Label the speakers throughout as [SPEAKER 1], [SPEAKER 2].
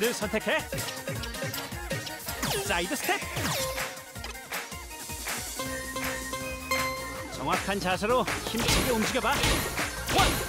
[SPEAKER 1] 스킬을 선택해. 사이드 스텝. 정확한 자세로 힘차게 움직여봐. 원,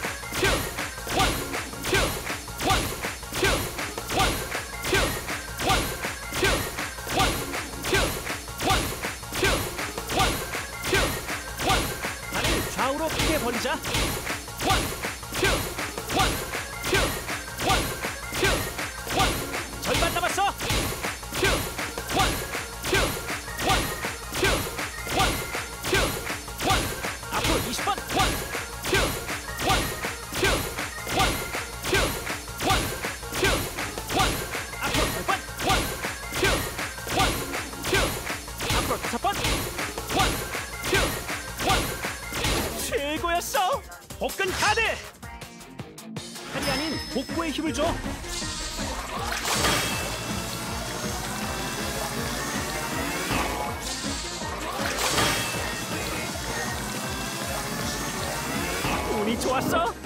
[SPEAKER 1] 다섯 번. 원, 투, 원. 최고였어. 복근 카드. 팔이 아닌 복부에 힘을 줘. 운이 좋았어.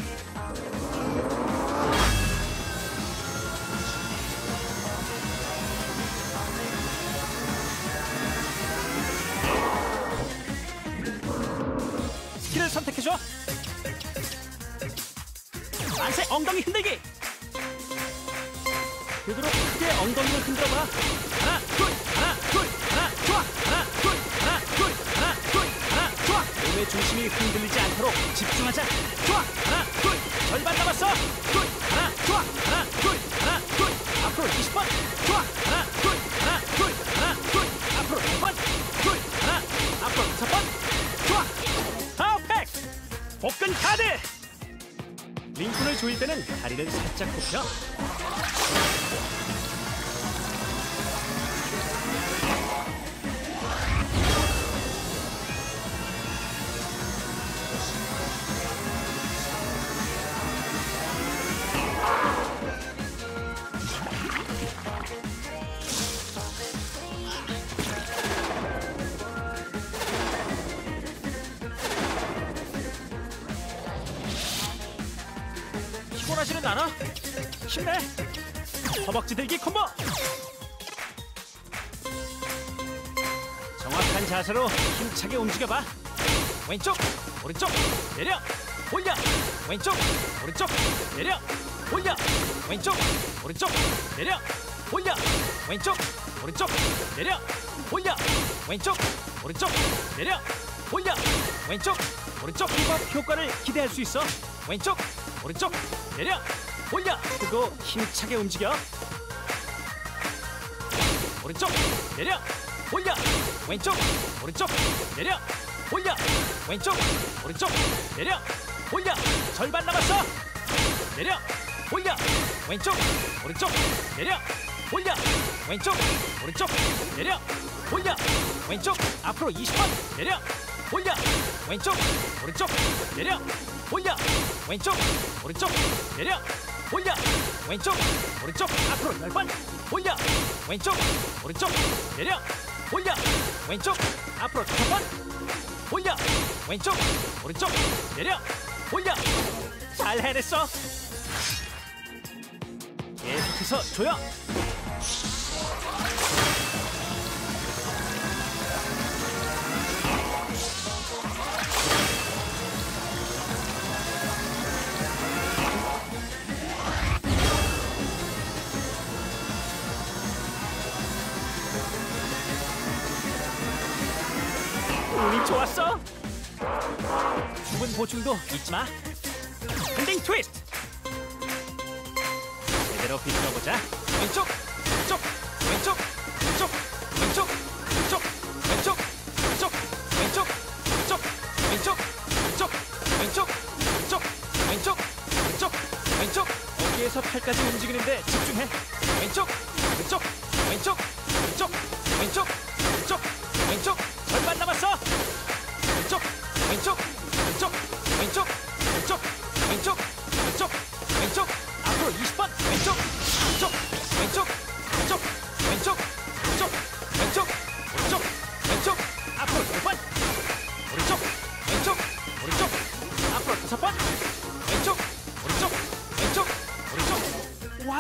[SPEAKER 1] 움직여봐. 왼쪽 오른쪽 내려 올려. 왼쪽 오른쪽 내려 올려. 왼쪽 오른쪽 내려 올려. 왼쪽 오른쪽 내려 올려. 왼쪽 오른쪽 내려 올려. 왼쪽 오른쪽. 힙업 효과를 기대할 수 있어. 왼쪽 오른쪽 내려 올려. 그리고 힘차게 움직여. 오른쪽 내려 올려. 왼쪽 오른쪽 내려 올려. 왼쪽 오른쪽 내려. 올려. 절반 남았어. 내려. 올려. 왼쪽 오른쪽 내려. 올려. 왼쪽 오른쪽 내려. 올려. 왼쪽 앞으로 20번. 내려. 올려. 왼쪽 오른쪽 내려. 올려. 왼쪽 오른쪽 내려. 올려. 왼쪽 오른쪽 앞으로 10번. 올려. 왼쪽 오른쪽 내려. 올려. 왼쪽 앞으로 5번 올려. 왼쪽 오른쪽 내려. 올려. 잘 해냈어. 계속해서 조여 좋았어. 수분 보충도 잊지 마. 밴딩 트위스트. 제대로 비틀어보자. 왼쪽, 왼쪽, 왼쪽, 왼쪽, 왼쪽, 왼쪽, 왼쪽, 왼쪽, 왼쪽, 왼쪽, 왼쪽, 왼쪽, 왼쪽, 왼쪽, 왼쪽, 왼쪽, 왼쪽. 어깨에서 팔까지 움직이는데 집중해. 왼쪽 왼쪽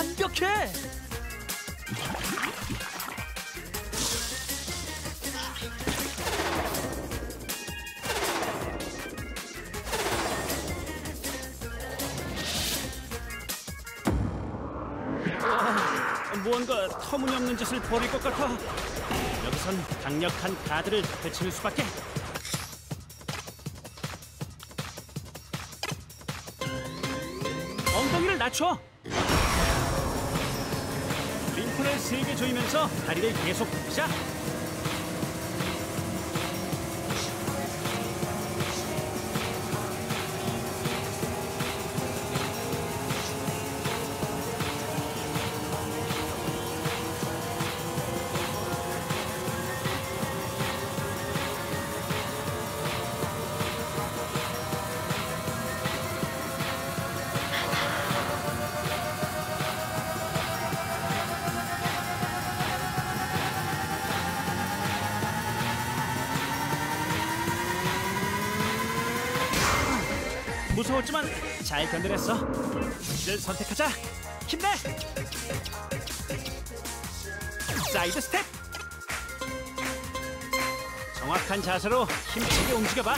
[SPEAKER 1] 완벽해. 아, 무언가 터무니없는 짓을 벌일 것 같아. 여기선 강력한 카드를 펼치는 수밖에. 엉덩이를 낮춰 세게 조이면서 다리를 계속 굽 잘 견뎌냈어. 를 선택하자. 힘내. 사이드 스텝. 정확한 자세로 힘차게 움직여봐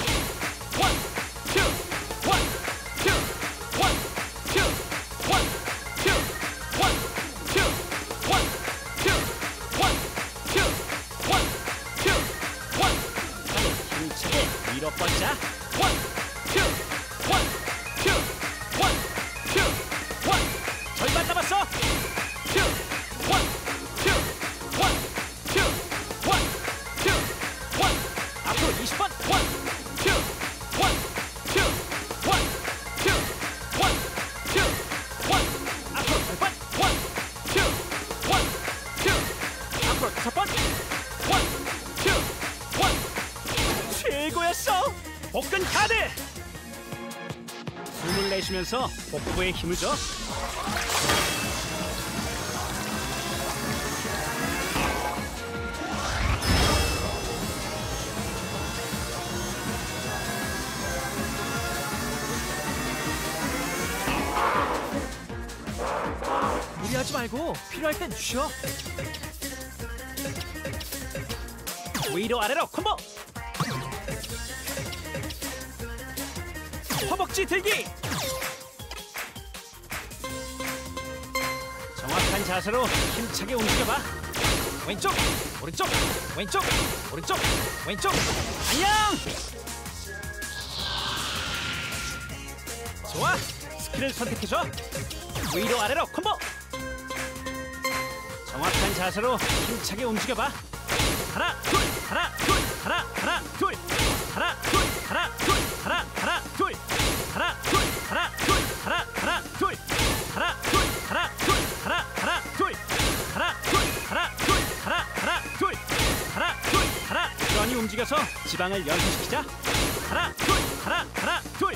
[SPEAKER 1] 최고였어 복근 카드! 숨을 내쉬면서 복부에 힘을 줘. 무리하지 말고 필요할 땐 쉬어 위로 아래로 콤보 허벅지 들기. 정확한 자세로 힘차게 움직여봐. 왼쪽 오른쪽 왼쪽 오른쪽 왼쪽. 안녕! 좋아. skill을 선택해줘. 위로 아래로 콤보. 정확한 자세로 힘차게 움직여봐. 하나 둘 지방을 연소시키자. 하나 둘 하나 하나 둘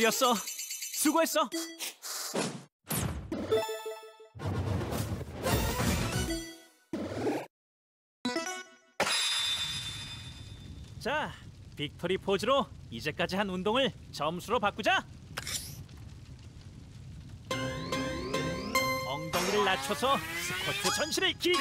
[SPEAKER 1] 배틀이었어? 수고했어. 자, 빅토리 포즈로 이제까지 한 운동을 점수로 바꾸자. 엉덩이를 낮춰서 스쿼트 전신을 기빅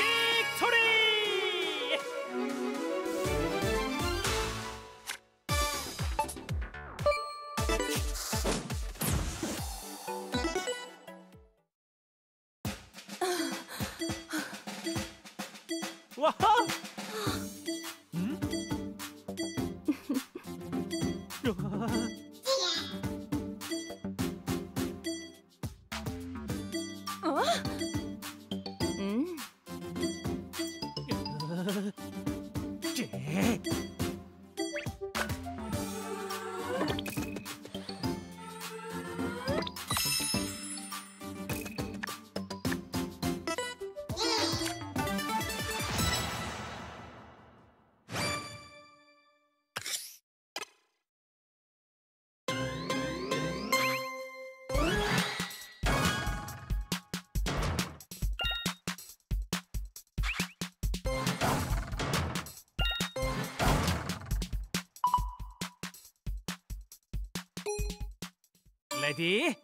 [SPEAKER 1] 레디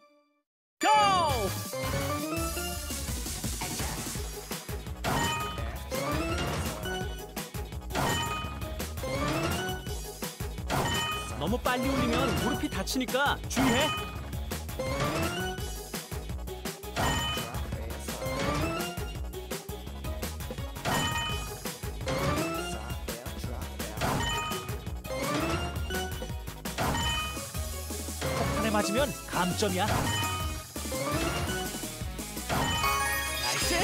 [SPEAKER 1] 고! 너무 빨리 올리면 무릎이 다치니까 주의해. 나이스.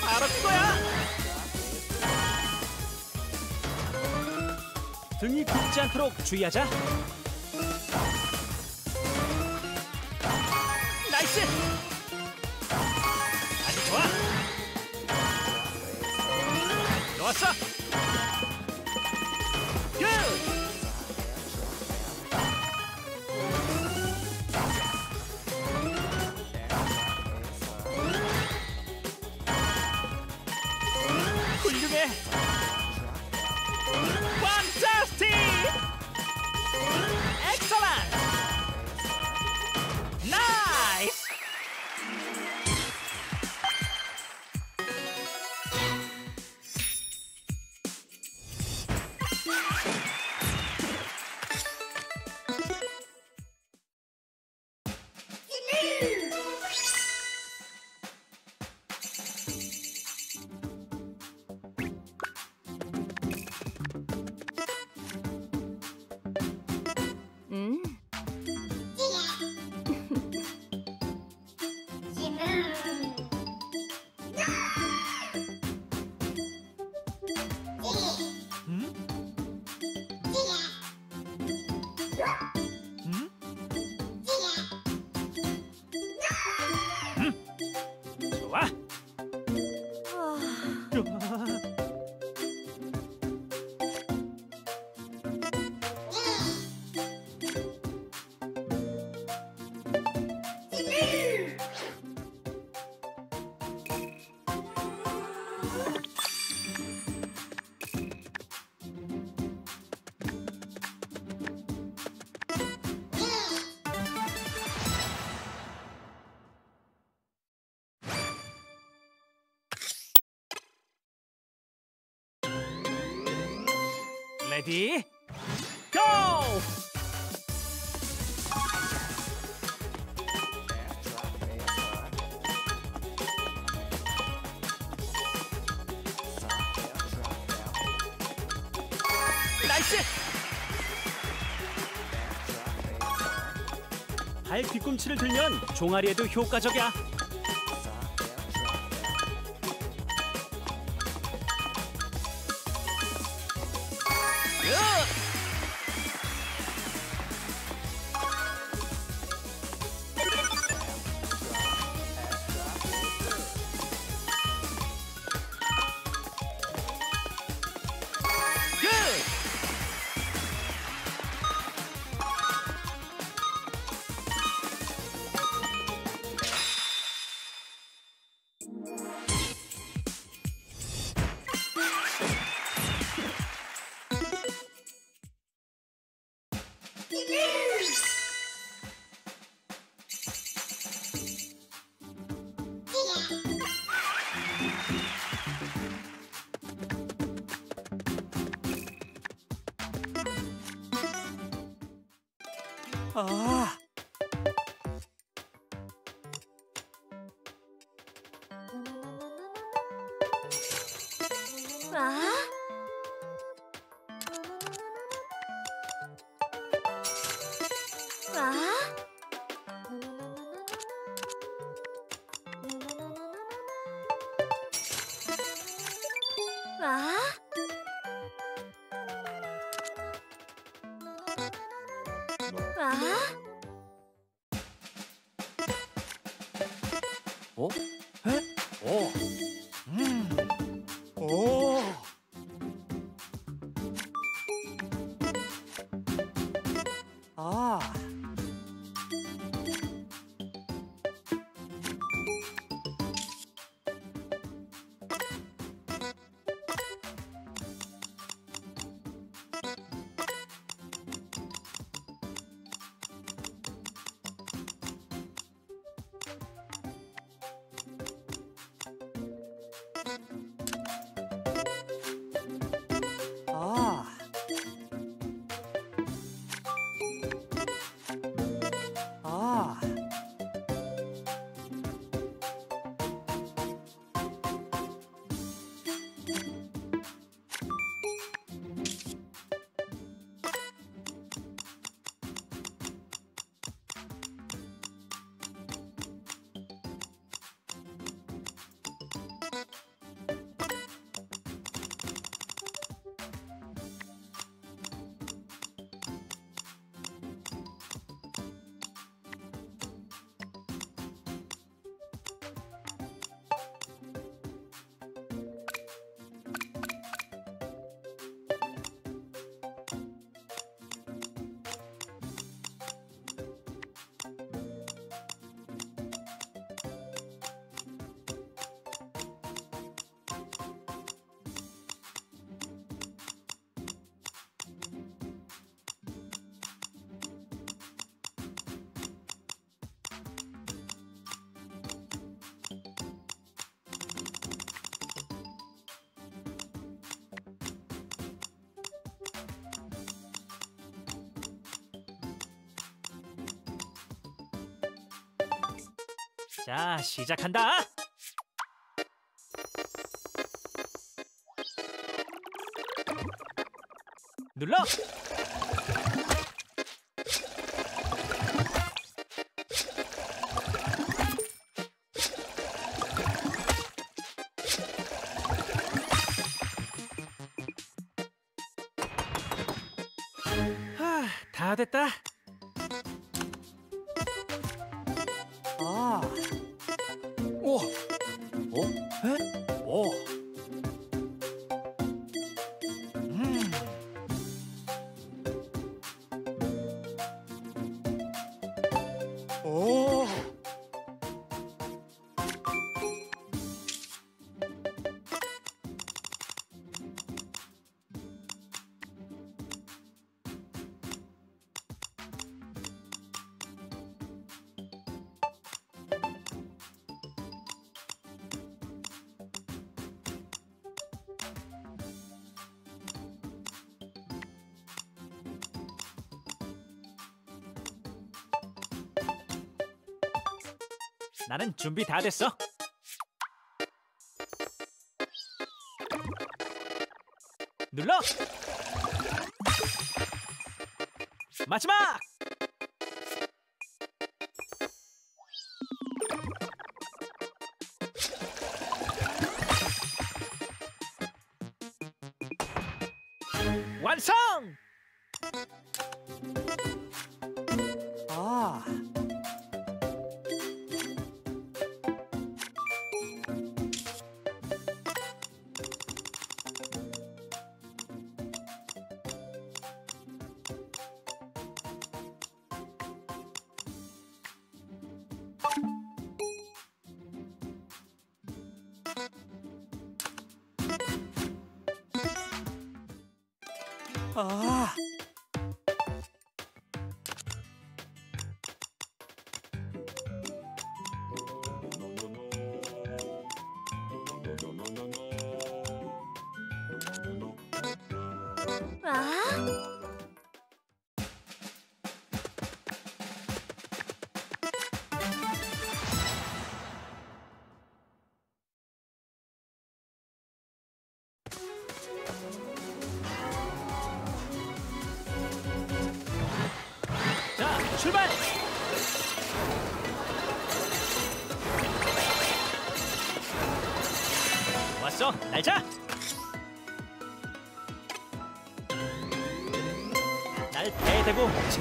[SPEAKER 1] 바로 그거야. 등이 굽지 않도록 주의하자. 나이스. 아주 좋아. 좋았어. 레디 고! 나이스! 발 뒤꿈치를 들면 종아리에도 효과적이야. 자, 시작한다. 눌러. 하, 다 됐다. 아. 준비 다 됐어. 눌러. 마지막.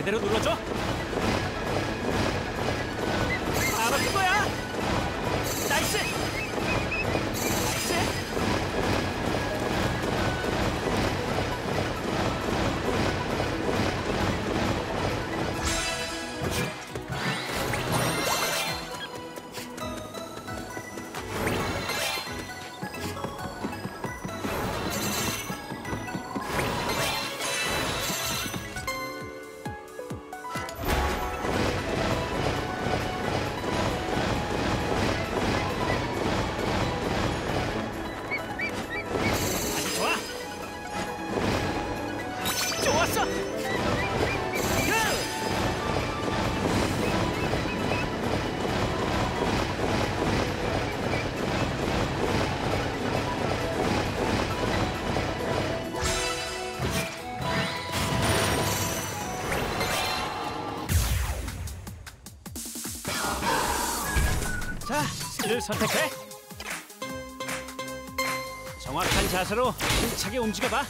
[SPEAKER 1] 제대로 눌러줘. 자, 스킬을 선택해. 정확한 자세로 힘차게 움직여봐.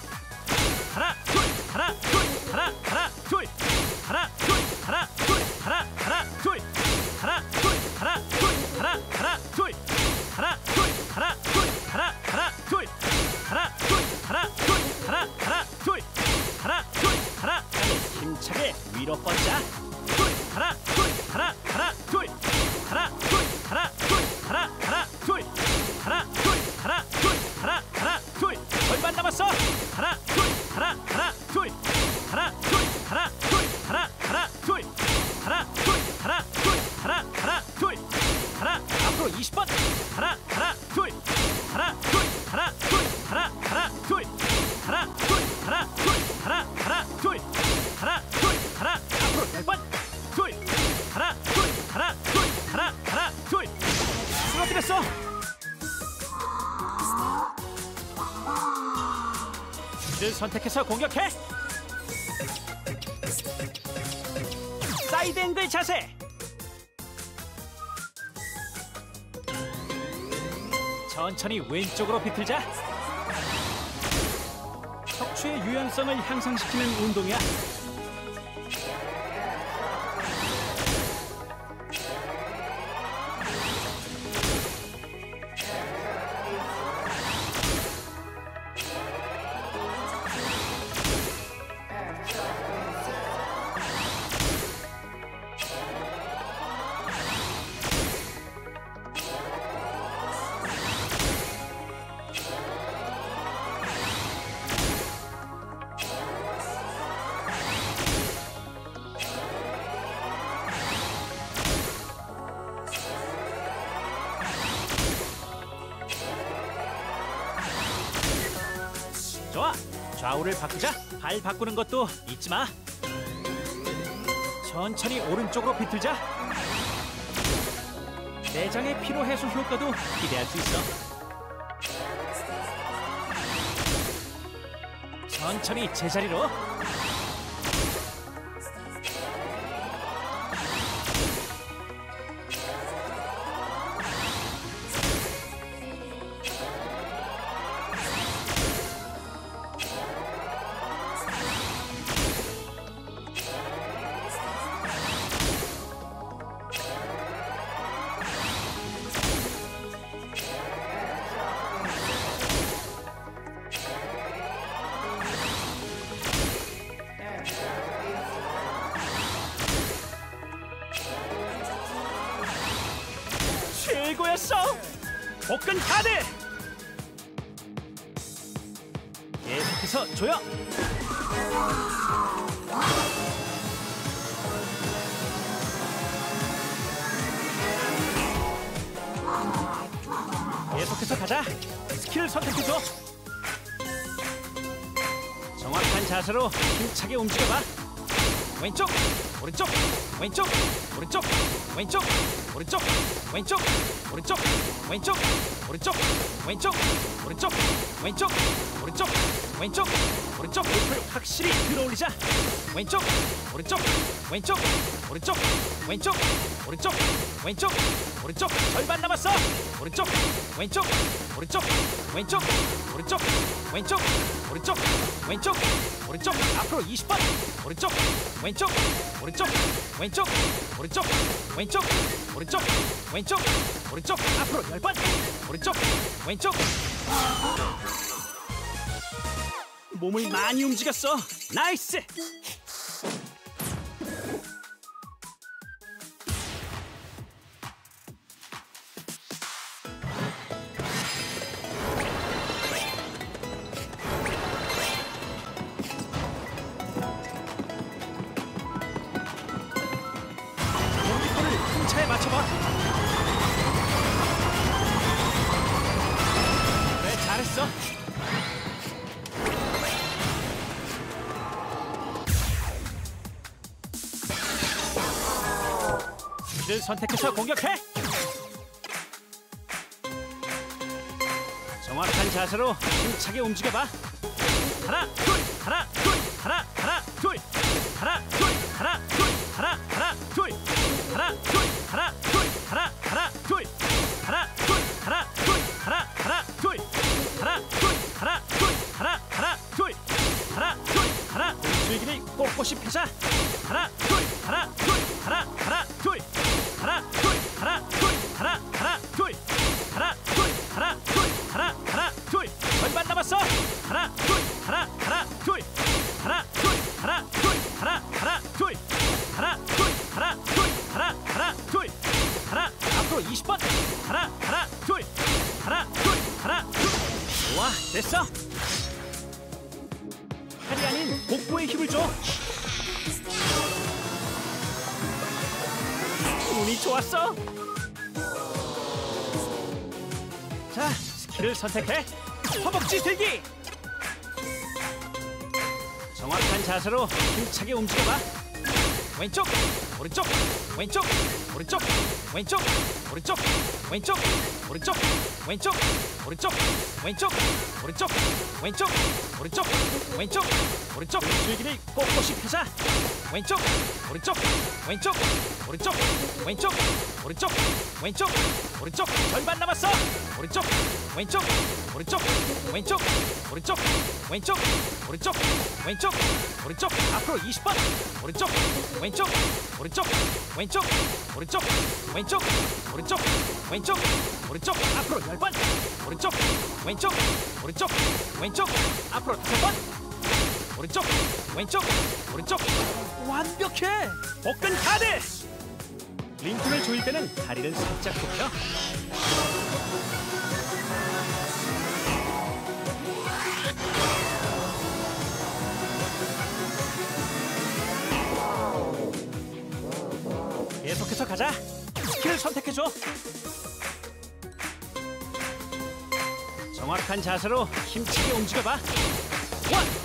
[SPEAKER 1] 왼쪽으로 비틀자. 척추의 유연성을 향상시키는 운동이야. 좌우를 바꾸자. 발 바꾸는 것도 잊지 마. 천천히 오른쪽으로 비틀자. 내장의 피로 해소 효과도 기대할 수 있어. 천천히 제자리로. 복근 카드. 계속해서 조여. 계속해서 가자. 스킬 선택해줘. 정확한 자세로 힘차게 움직여봐. 왼쪽, 오른쪽, 왼쪽, 오른쪽, 왼쪽, 오른쪽, 왼쪽, 오른쪽, 왼쪽, 오른쪽, 왼쪽, 오른쪽, 왼쪽, 오른쪽, 왼쪽, 오른쪽 무릎을 확실히 들어올리자 왼쪽 오른쪽 왼쪽 오른쪽 왼쪽 오른쪽 왼쪽 오른쪽 절반 남았어 오른쪽 왼쪽 오른쪽 왼쪽 오른쪽 왼쪽 오른쪽 왼쪽 오른쪽 앞으로 20번 오른쪽 왼쪽 오른쪽 왼쪽 오른쪽 왼쪽 오른쪽 왼쪽 오른쪽 앞으로 10번. 오른쪽 왼쪽. 몸을 많이 움직였어. nice 를 선택해서 공격해 정확한 자세로 힘차게 움직여봐 하나 둘 하나 둘 하나 하나 둘 하나 둘 하나 둘 하나 하나 둘 하나 둘 하나 둘 하나 하나 둘 하나 둘 하나 둘 하나 하나 둘 하나 둘 하나 둘 하나 하나 둘 하나 둘 하나 줄기를 꼿꼿이 펴자 하나 둘 하나 둘 하나 하나 嘿 좋았어? 자 skill을 선택해. 허벅지 들기! 정확한 자세로 힘차게 움직여봐. 왼쪽 오른쪽 왼쪽 오른쪽 왼쪽 오른쪽 왼쪽 오른쪽 왼쪽 오른쪽 왼쪽 오른쪽 왼쪽 오른쪽 왼쪽 오른쪽. 줄기를 꼿꼿이 펴자. 왼쪽 오른쪽 왼쪽 오른쪽 왼쪽 오른쪽 왼쪽 오른쪽 절반 남았어 오른쪽 왼쪽 오른쪽 왼쪽 오른쪽 왼쪽 오른쪽 왼쪽 오른쪽 앞으로 20번 오른쪽 왼쪽 오른쪽 왼쪽 오른쪽 왼쪽 오른쪽 왼쪽 오른쪽 앞으로 10번 오른쪽 왼쪽 오른쪽 왼쪽 앞으로 5번 오른쪽 왼쪽 오른쪽 완벽해 복근 가드 링콘을 조일 때는 다리를 살짝 굽혀. 계속해서 가자. skill을 선택해줘. 정확한 자세로 힘차게 움직여봐. 원,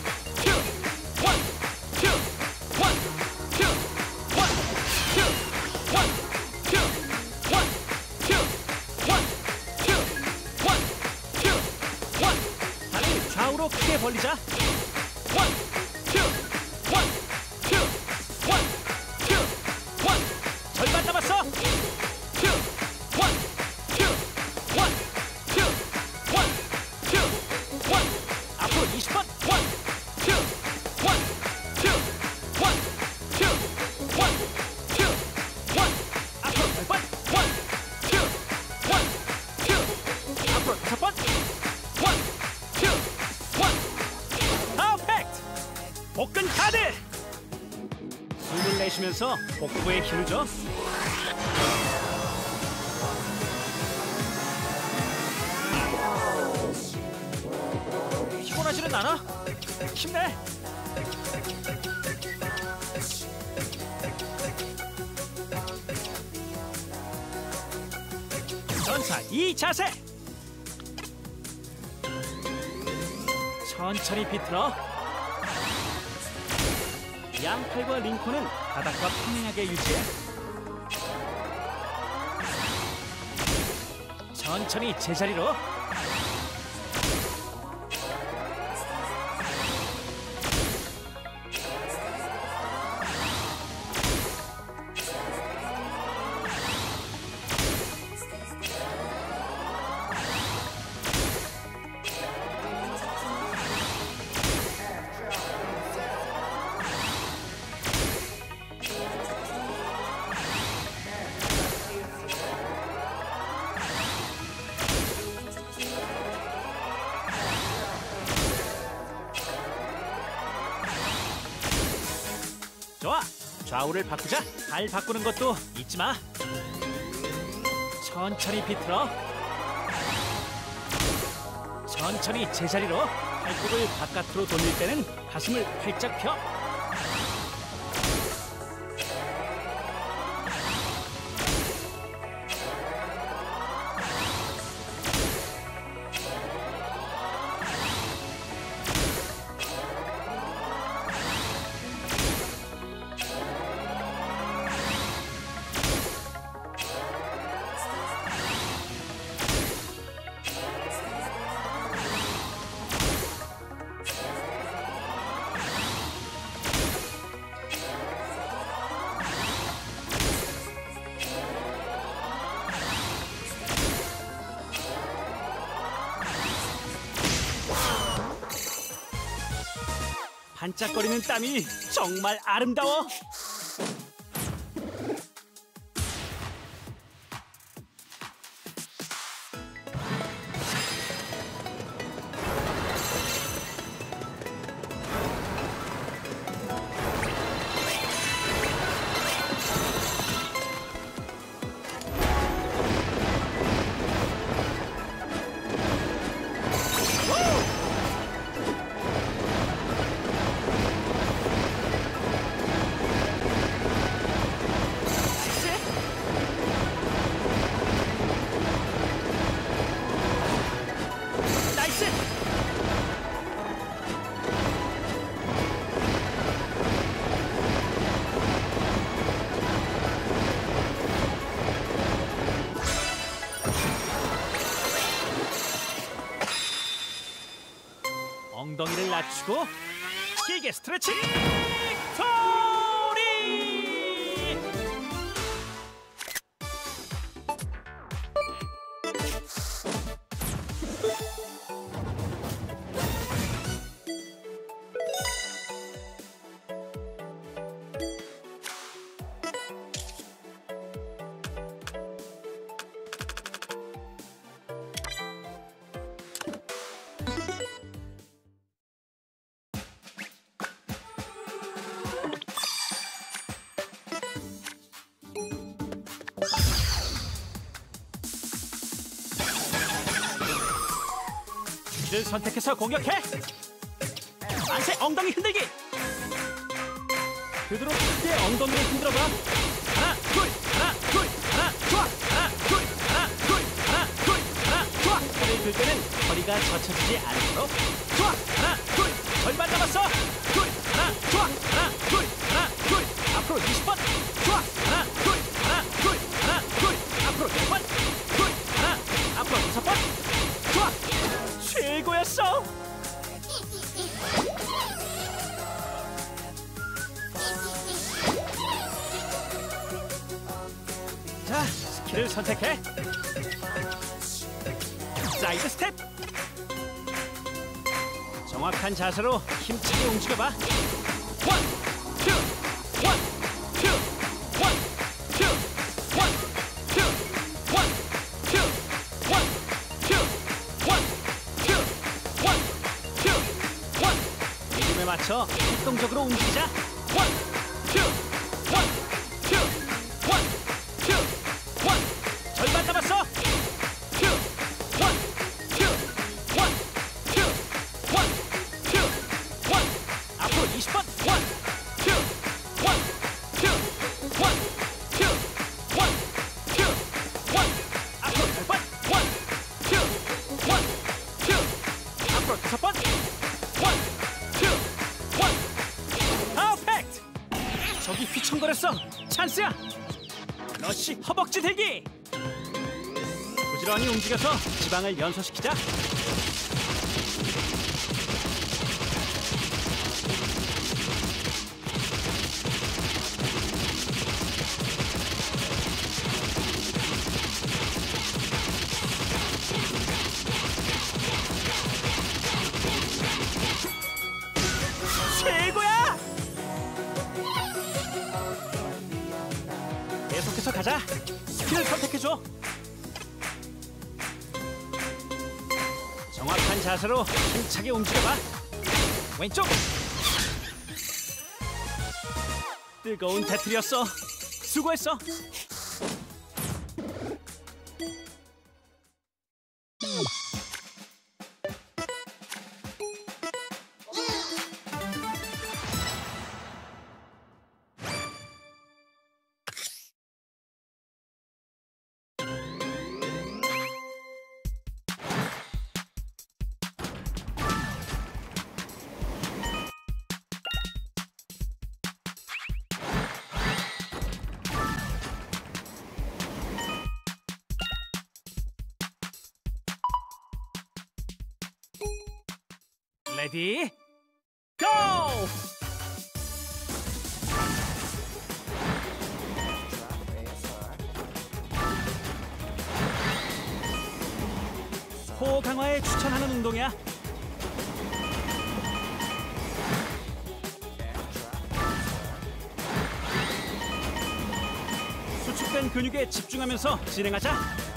[SPEAKER 1] 내쉬면서 복부에 힘을 줘. 제자리로. 좌우를 바꾸자. 발 바꾸는 것도 잊지 마. 천천히 비틀어. 천천히 제자리로. 팔뚝을 바깥으로 돌릴 때는 가슴을 활짝 펴. 땀이 정말 아름다워. 낮추고 길게 스트레칭! 선택해서 공격해. 만세 엉덩이 흔들기. 그대로 크게 엉덩이를 흔들어봐. 하나, 둘, 하나, 둘, 하나, 좋아. 하나, 둘, 하나, 둘, 하나, 둘, 하나, 좋아. 허리를 들 때는 허리가 젖혀지지 않도록. 좋아. 하나, 둘, 절반 남았어. 둘, 하나, 좋아. 하나, 둘, 하나, 둘. 앞으로 20번. 선택해. 사이드 스텝. 정확한 자세로 힘차게 움직여봐. 방을 연소시키자. 왼쪽. 뜨거운 배틀이었어. 수고했어. 레디 고! 호흡 강화에 추천하는 운동이야. 수축된 근육에 집중하면서 진행하자.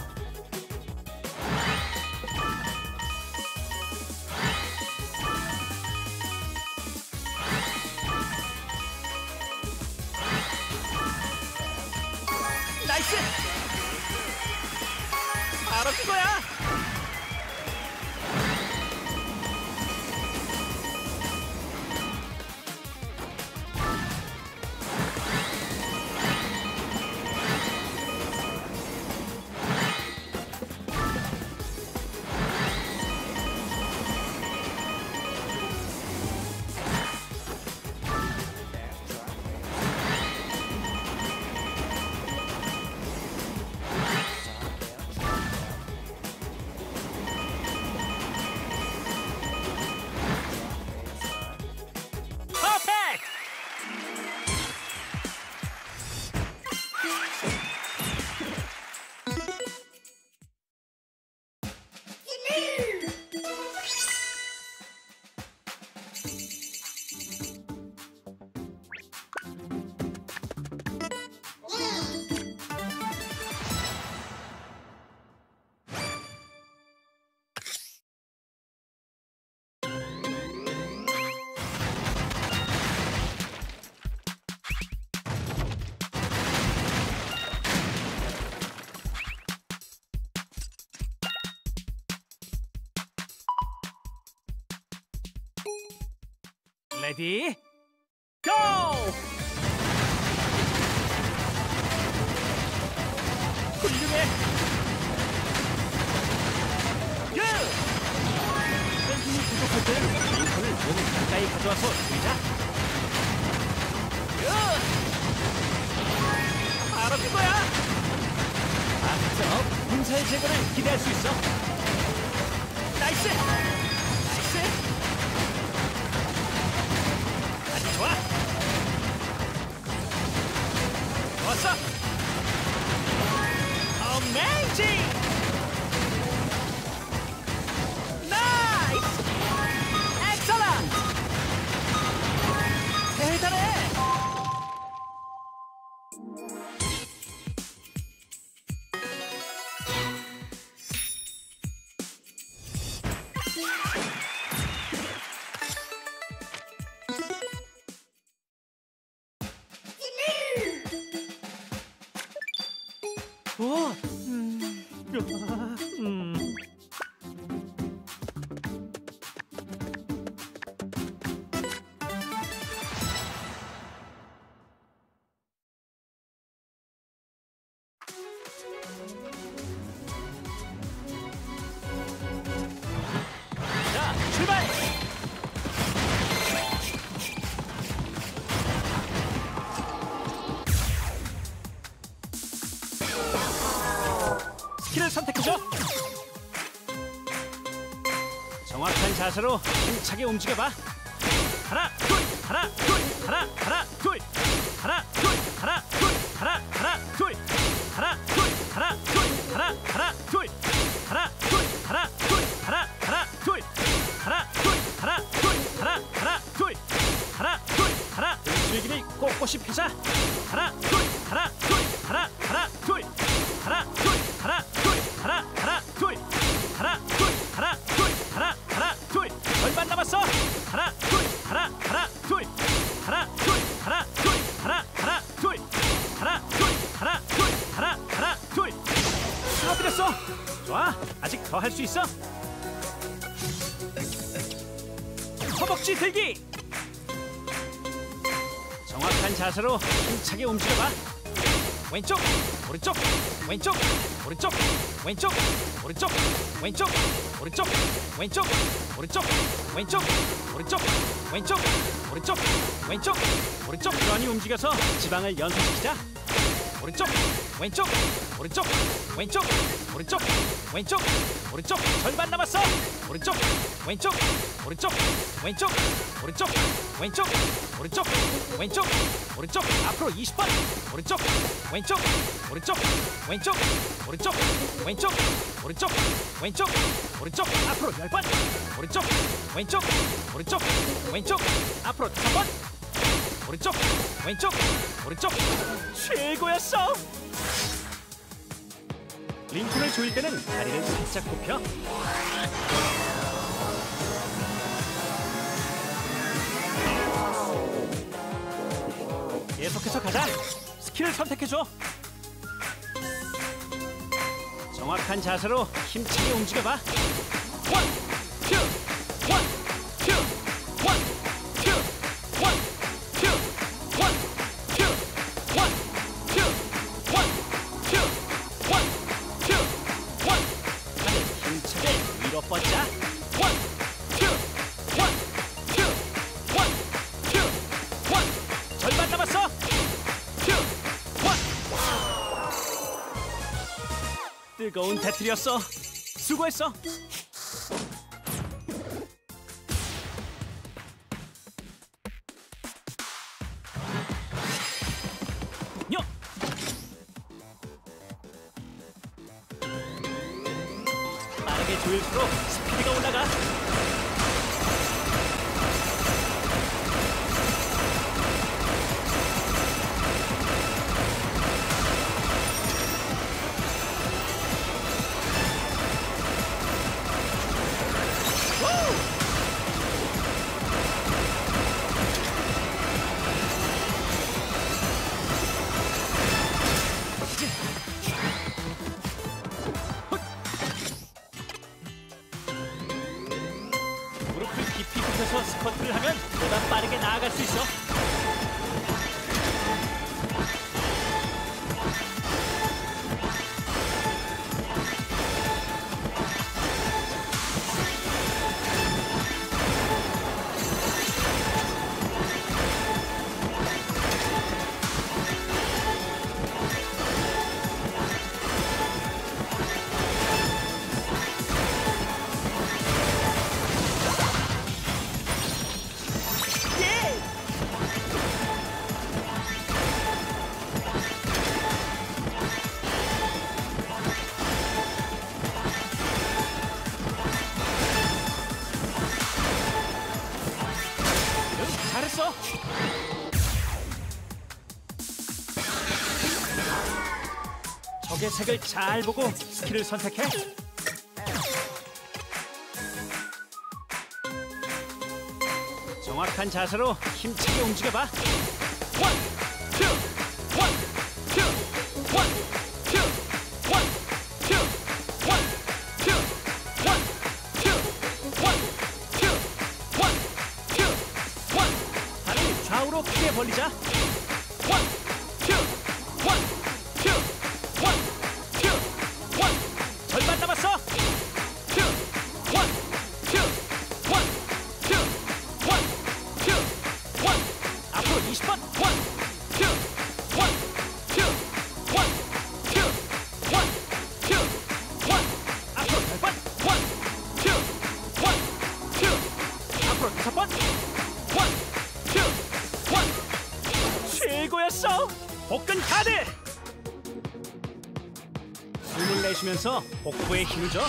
[SPEAKER 1] 레디 고! 훌륭해! 굿! 땡힘이 부족할 때는 링컨을 몸 가까이 가져와서 들자 굿! 바로 그거야! 앞서 분사의 제거를 기대할 수 있어! 나이스! 아주 좋아. 좋았어. 어 자세로 힘차게 움직여봐. 됐어. 좋아. 아직 더 할 수 있어. 허벅지 들기. 정확한 자세로 힘차게 움직여봐. 왼쪽, 오른쪽, 왼쪽, 오른쪽, 왼쪽, 오른쪽, 왼쪽, 오른쪽, 왼쪽, 오른쪽, 왼쪽, 오른쪽, 왼쪽, 오른쪽, 왼쪽, 오른쪽. 부단히 움직여서 지방을 연소시키자. 오른쪽, 왼쪽, 오른쪽, 왼쪽, 오른쪽, 왼쪽, 오른쪽. 절반 남았어. 오른쪽, 왼쪽, 오른쪽, 왼쪽, 오른쪽, 왼쪽, 오른쪽, 왼쪽, 오른쪽. 앞으로 20번. 오른쪽, 왼쪽, 오른쪽, 왼쪽, 오른쪽, 왼쪽, 오른쪽, 왼쪽, 오른쪽. 앞으로 10번. 오른쪽, 왼쪽, 오른쪽, 왼쪽. 앞으로 5번. 오른쪽, 왼쪽, 오른쪽. 최고였어. 링콘을 조일 때는 다리를 살짝 굽혀. 계속해서 가자. skill을 선택해줘. 정확한 자세로 힘차게 움직여봐. 원, 뜨거운 배틀이었어. 수고했어. 색을 잘 보고 스킬을 선택해. 정확한 자세로 힘차게 움직여봐. 내쉬면서 복부에 힘을 줘.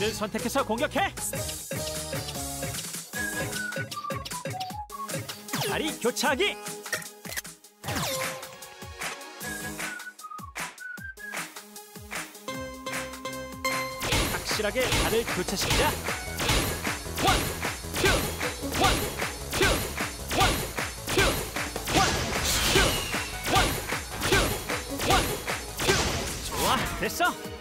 [SPEAKER 1] 를 선택해서 공격해. 다리 교차하기. 확실하게 발을 교차시키자. 원, 투, 원, 투, 원, 투, 원, 투, 원, 투, 원, 투. 좋아, 됐어.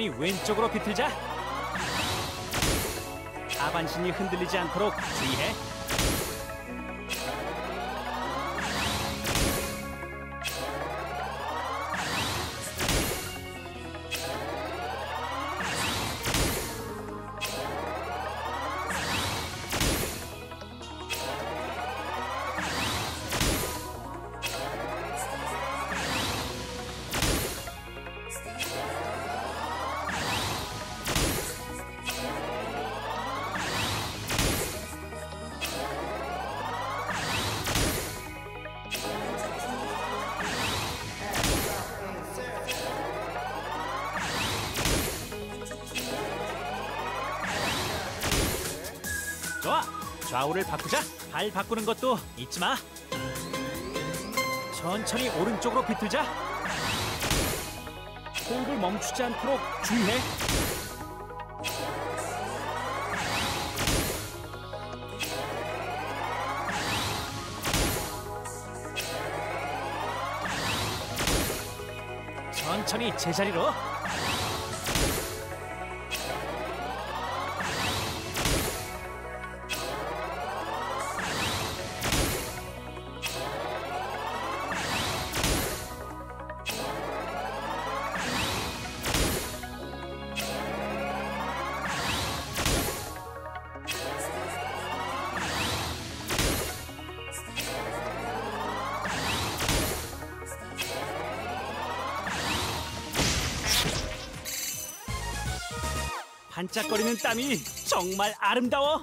[SPEAKER 1] 천천히 왼쪽으로 비틀자. 하반신이 흔들리지 않도록 주의해. 좌우를 바꾸자. 발 바꾸는 것도 잊지 마. 천천히 오른쪽으로 비틀자. 호흡을 멈추지 않도록 주의해. 천천히 제자리로. 반짝거리는 땀이 정말 아름다워.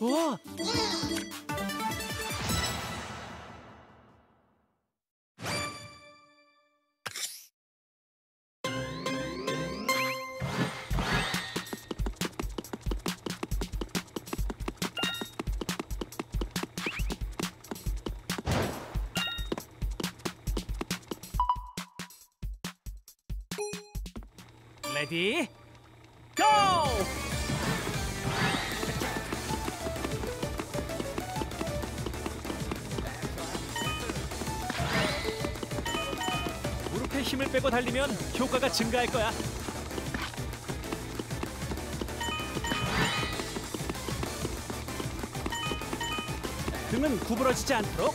[SPEAKER 1] 엉덩이를 레디 고! 무릎에 힘을 빼고 달리면 효과가 증가할 거야. 등은 구부러지지 않도록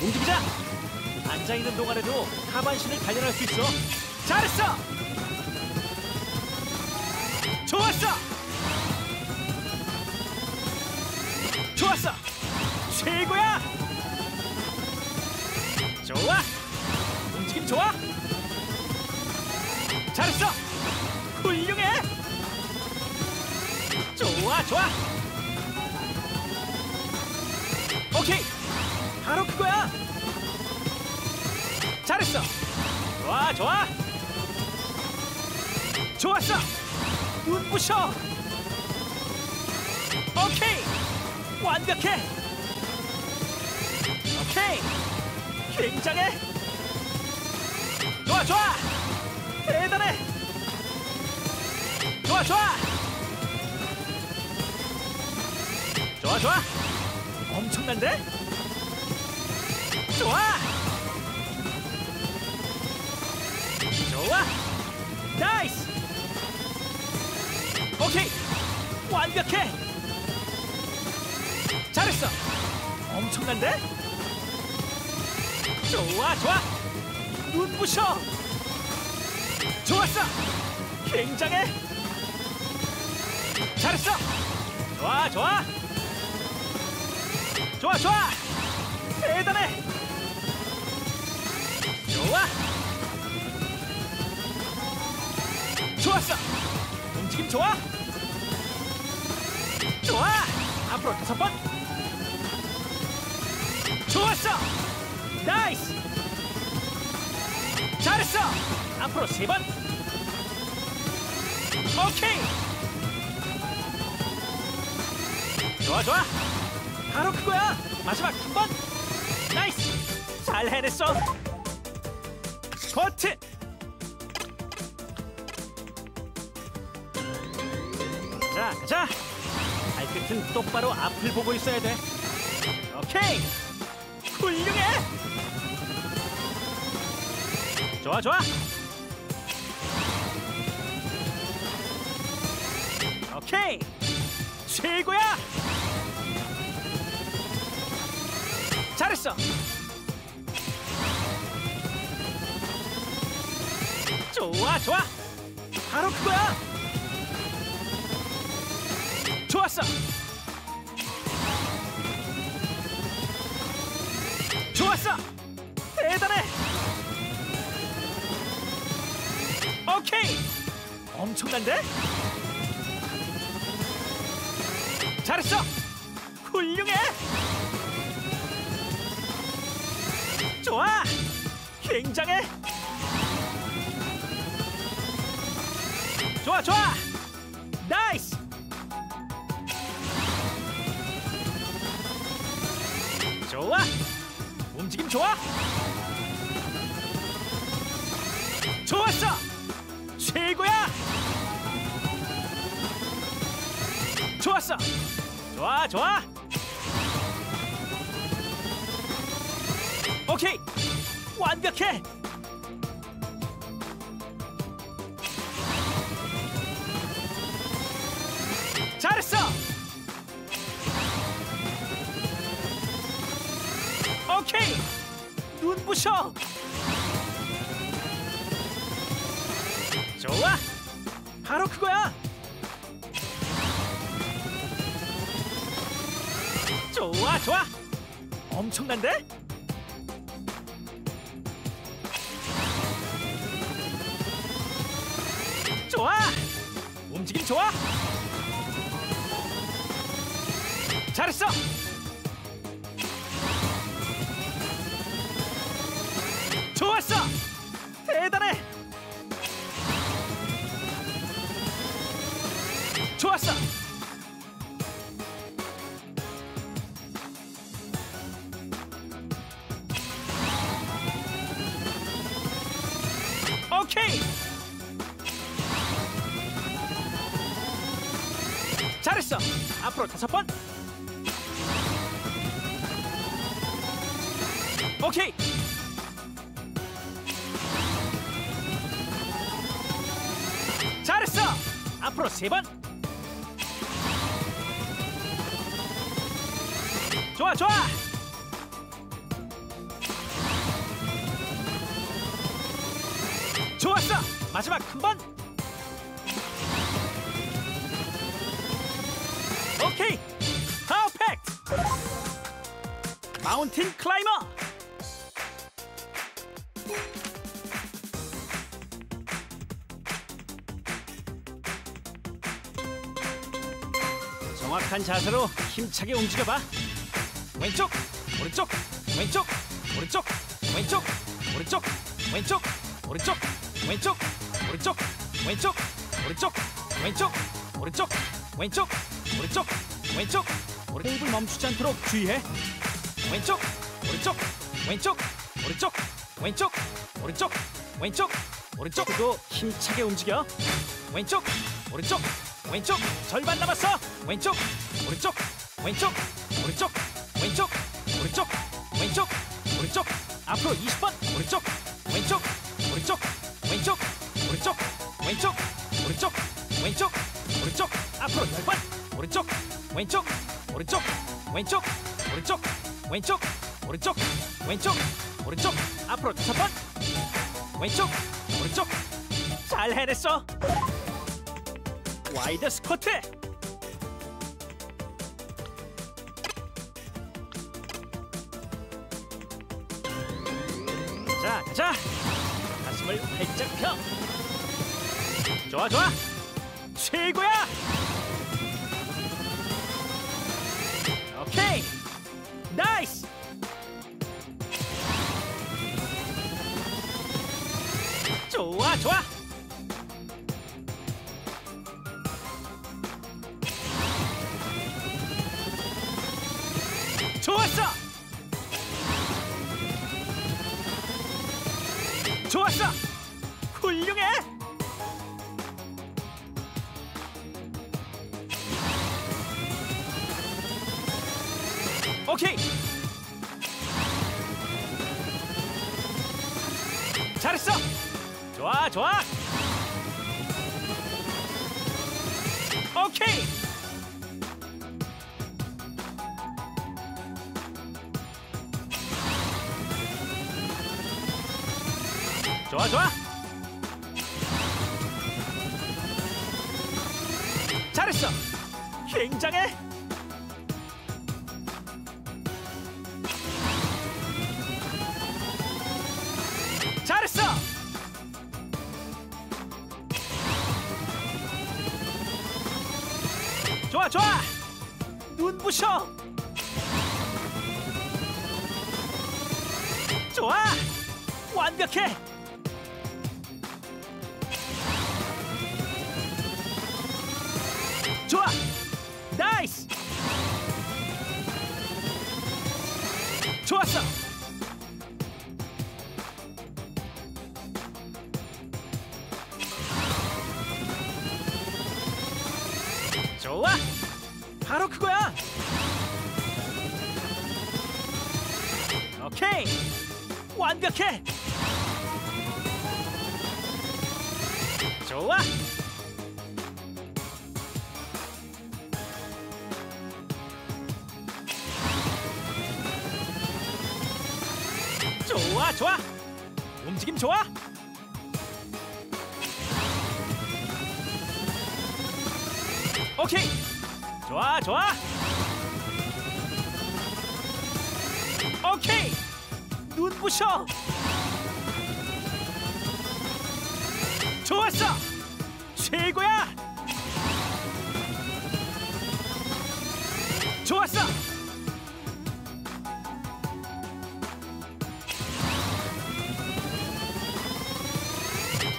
[SPEAKER 1] 움직이자. 앉아 있는 동안에도 하반신을 단련할 수 있어. 잘했어. 좋았어. 좋았어. 최고야. 좋아. 움직임 좋아. 잘했어. 훌륭해. 좋아, 좋아. 오케이. 바로 그거야. 잘했어. 좋아, 좋아. 좋았어. 눈부셔. 오케이. 완벽해. 오케이. 굉장해. 좋아, 좋아. 대단해. 좋아, 좋아. 좋아, 좋아. 엄청난데? 좋아. 좋아. Nice. 오케이. 완벽해. 잘했어. 엄청난데? 좋아, 좋아. 눈부셔. 좋았어. 굉장해. 잘했어. 좋아, 좋아. 좋아, 좋아. 대단해. 좋아. 좋았어. 움직임 좋아. 좋아. 앞으로 다섯 번. 좋았어. Nice. 잘했어. 앞으로 세 번. 오케이. 좋아, 좋아. 바로 그거야. 마지막 한 번. Nice. 잘 해냈어. 스쿼트. 자, 가자. 발끝은 똑바로 앞을 보고 있어야 돼. 오케이. 훌륭해. 좋아, 좋아. 오케이. 최고야. 잘했어. 좋아, 좋아. 바로 그거야. 좋았어. 좋았어. 대단해. 오케이. 엄청난데? 잘했어. 훌륭해. 좋아. 굉장해. 좋아, 좋아. 나이스. 좋아. 움직임 좋아. 좋았어. 최고야. 좋았어. 좋아, 좋아. 오케이. 완벽해. 부셔. 좋아. 바로 그거야. 좋아, 좋아. 엄청난데? 마운틴 클라이머. 정확한 자세로 힘차게 움직여봐. 왼쪽, 오른쪽, 왼쪽, 오른쪽, 왼쪽, 오른쪽, 왼쪽, 오른쪽, 왼쪽, 오른쪽, 왼쪽, 오른쪽, 왼쪽, 오른쪽, 왼쪽, 오른쪽, 왼쪽, 오른쪽. 호흡을 멈추지 않도록 주의해. 왼쪽, 오른쪽, 왼쪽, 오른쪽, 왼쪽, 오른쪽, 왼쪽, 오른쪽. 그리고 힘차게 움직여. 왼쪽, 오른쪽, 왼쪽. 절반 남았어. 왼쪽, 오른쪽, 왼쪽, 오른쪽, 왼쪽, 오른쪽, 왼쪽, 오른쪽. 앞으로 20번. 오른쪽, 왼쪽, 오른쪽, 왼쪽, 오른쪽, 왼쪽, 오른쪽, 왼쪽, 오른쪽. 앞으로 10번. 오른쪽, 왼쪽, 오른쪽, 왼쪽, 오른쪽, 왼쪽, 오른쪽, 왼쪽, 오른쪽. 앞으로 다섯 번. 왼쪽, 오른쪽. 잘 해냈어. Wide 스쿼트. 자, 가자. 가슴을 활짝 펴. 좋아, 좋아. 잘했어. 좋아, 좋아. 오케이. 좋아, 좋아. 잘했어. 굉장해. 생각해!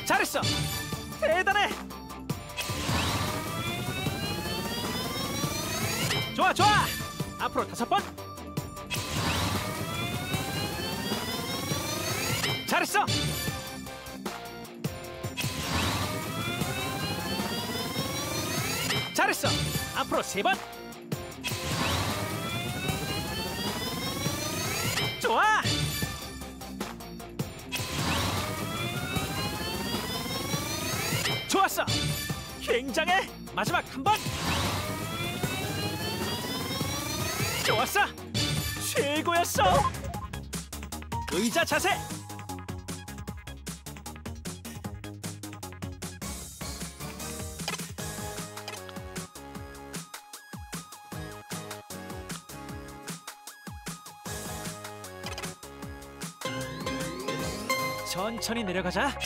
[SPEAKER 1] 잘했어. 대단해. 좋아, 좋아. 앞으로 다섯 번. 잘했어. 잘했어. 앞으로 세 번. 좋아. 굉장해. 마지막 한 번. 좋았어. 최고였어. 의자 자세. 천천히 내려가자.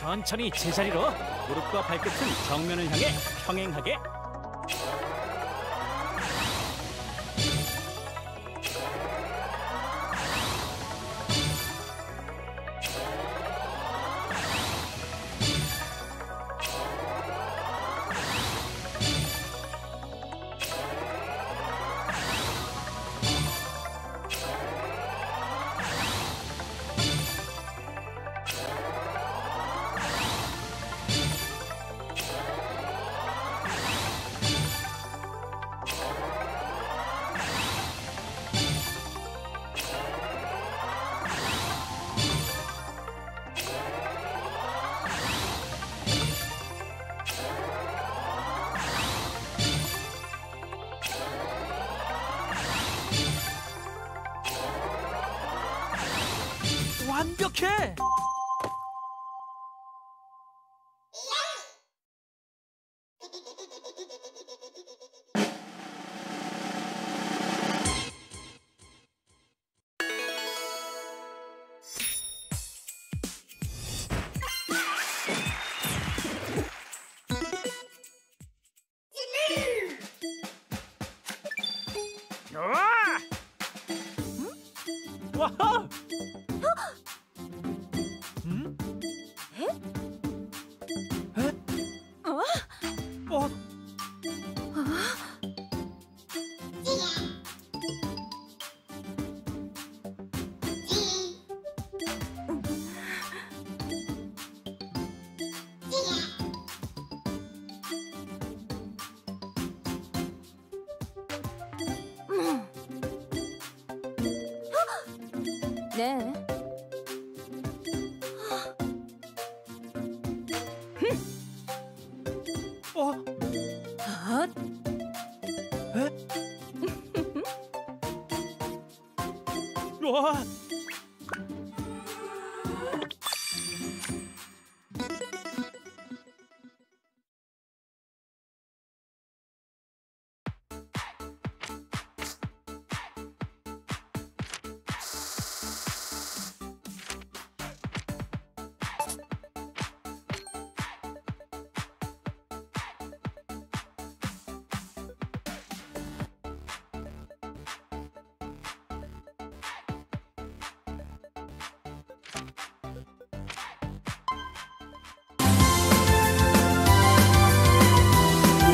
[SPEAKER 1] 천천히 제자리로 무릎과 발끝은 정면을 향해 평행하게. 와!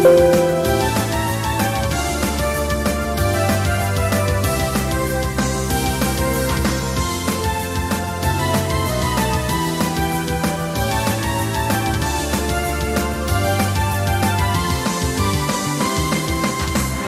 [SPEAKER 2] you.